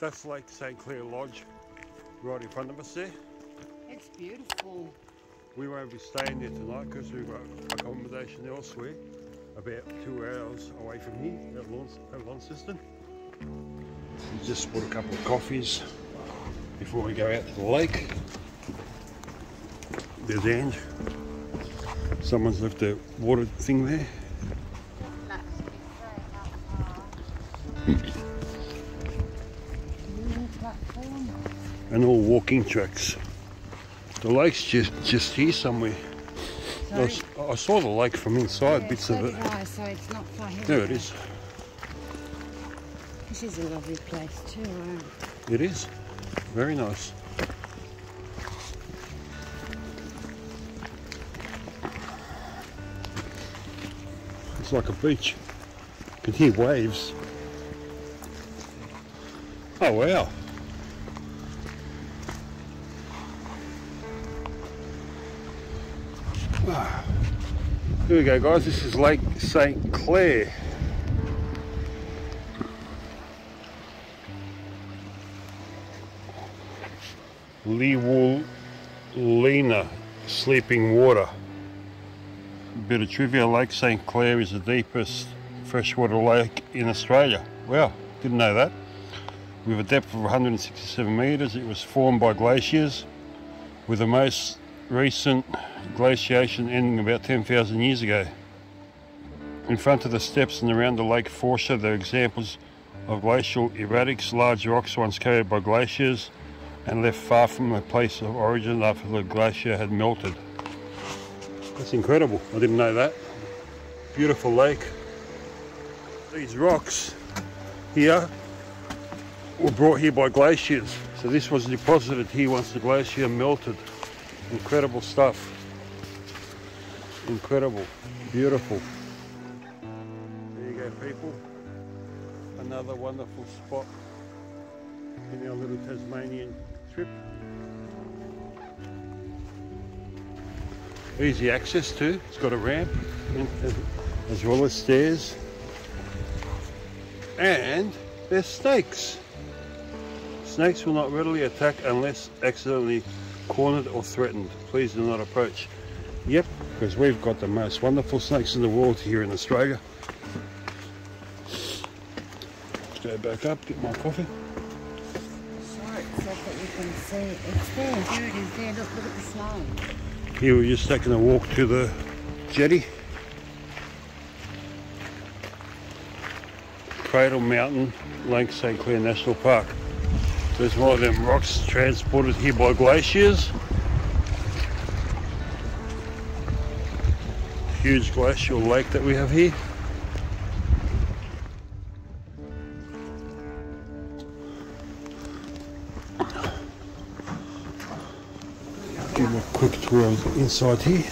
That's Lake St Clair Lodge right in front of us there. It's beautiful. We won't be staying there tonight because we've got accommodation elsewhere about two hours away from here at at Launceston. We just bought a couple of coffees before we go out to the lake. There's Ange. Someone's left a water thing there. And all walking tracks. The lake's just just here somewhere. I, s- I saw the lake from inside, bits so of it. I, so it's not far here. There it is. This is a lovely place too. Right? It is. Very nice. It's like a beach. You can hear waves. Oh wow. Here we go guys, this is Lake St. Clair. Leeawuleena Sleeping Water. Bit of trivia, Lake St. Clair is the deepest freshwater lake in Australia. Wow, didn't know that. With a depth of 167 metres, it was formed by glaciers, with the most recent glaciation ending about 10,000 years ago. In front of the steps and around the lake foreshadow there are examples of glacial erratics, large rocks once carried by glaciers and left far from the place of origin after the glacier had melted. That's incredible. I didn't know that. Beautiful lake. These rocks here were brought here by glaciers. So this was deposited here once the glacier melted. Incredible stuff. Incredible. Beautiful. There you go people. Another wonderful spot in our little Tasmanian trip. Easy access too. It's got a ramp as- as well as stairs. And there's snakes. Snakes will not readily attack unless accidentally cornered or threatened. Please do not approach. Yep, because we've got the most wonderful snakes in the world here in Australia. Let's go back up, get my coffee. That you can see. It's there. There it is. There. Look, look at the. Here we're just taking a walk to the jetty. Cradle Mountain, Lake St. Clair National Park. There's one of them rocks transported here by glaciers. Huge glacial lake that we have here. Give a quick tour inside here.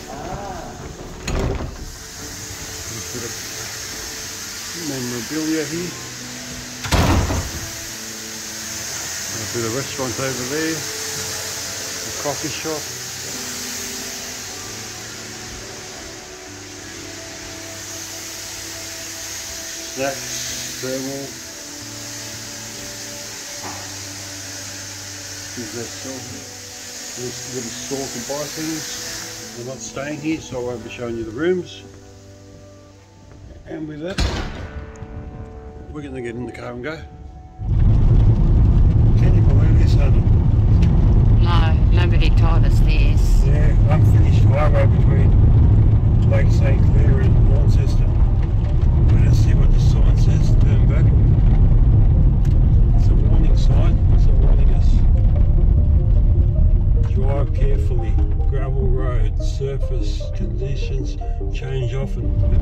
Memorabilia here. Bit restaurant over there. A coffee shop. Snacks, thermal. Is that silver? this little store to buy things. We're not staying here, so I won't be showing you the rooms. And with that, we're going to get in the car and go. Often.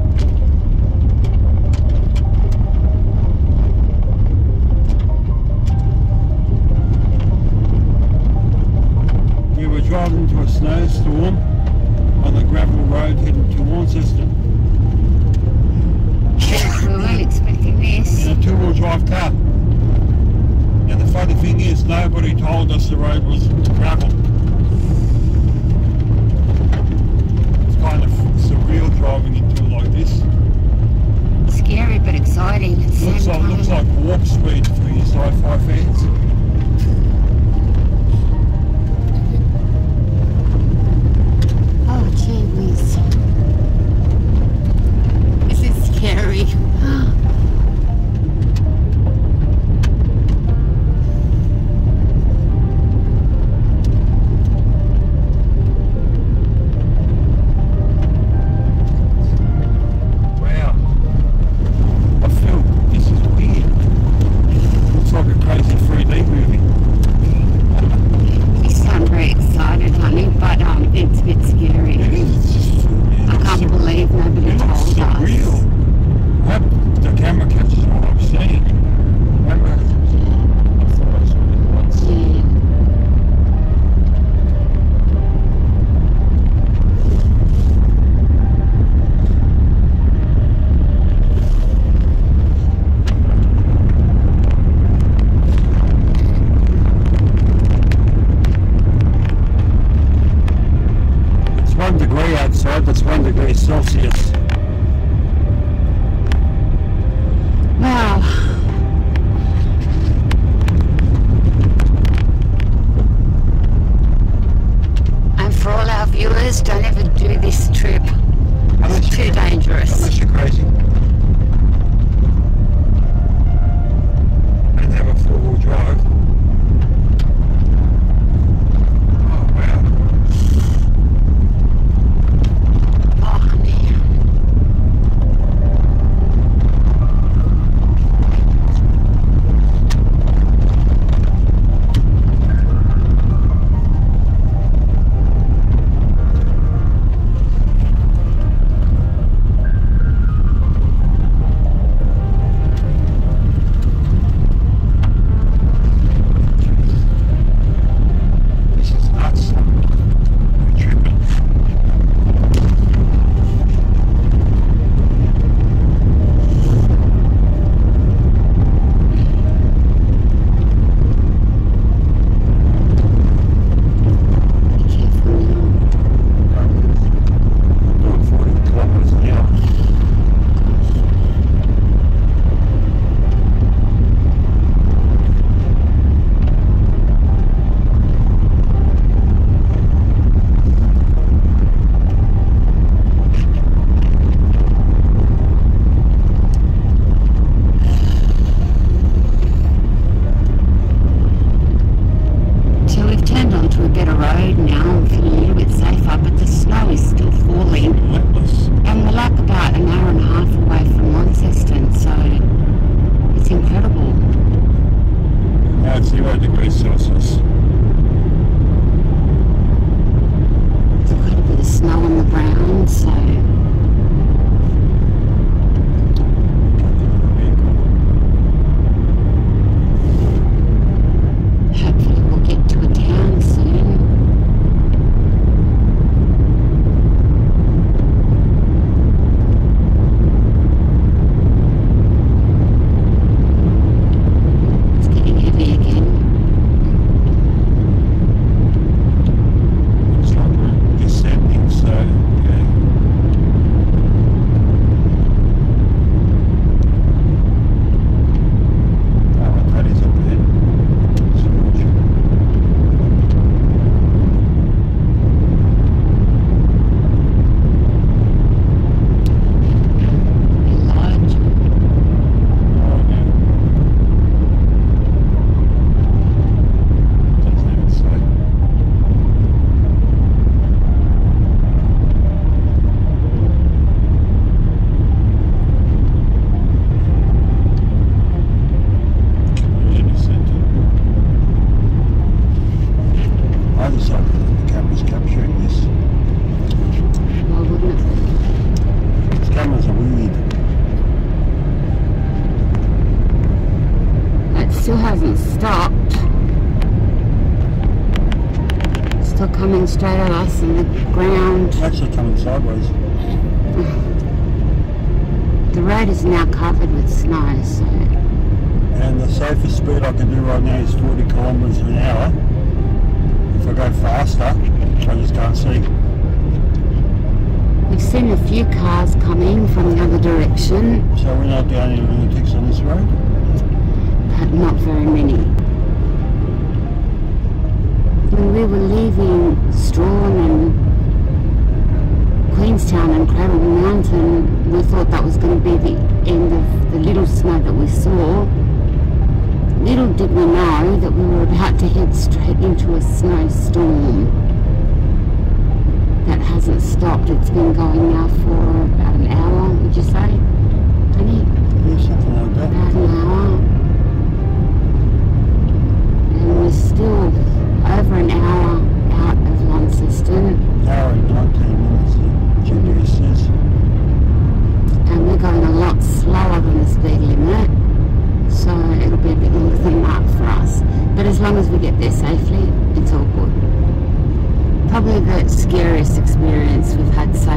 Straight at us and the ground. It's actually coming sideways. The road is now covered with snow, so And the safest speed I can do right now is 40 kilometres an hour. If I go faster, I just can't see. we've seen a few cars coming from the other direction, So we're not the only lunatics on this road. but not very many. We were leaving Strahan and Queenstown and Cradle Mountain, we thought that was going to be the end of the little snow that we saw. Little did we know that we were about to head straight into a snowstorm that hasn't stopped. It's been going now for about an hour, would you say? Honey? Yeah, something like that. about an hour. And we're still over an hour out of Launceston, Hour and 19 minutes, the GPS says. and we're going a lot slower than the speed limit. So it'll be a bit longer than that for us. But as long as we get there safely, it's all good. Probably experience. We've had so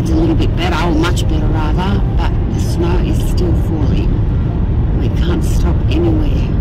side's a little bit better, or much better rather, but the snow is still falling. We can't stop anywhere.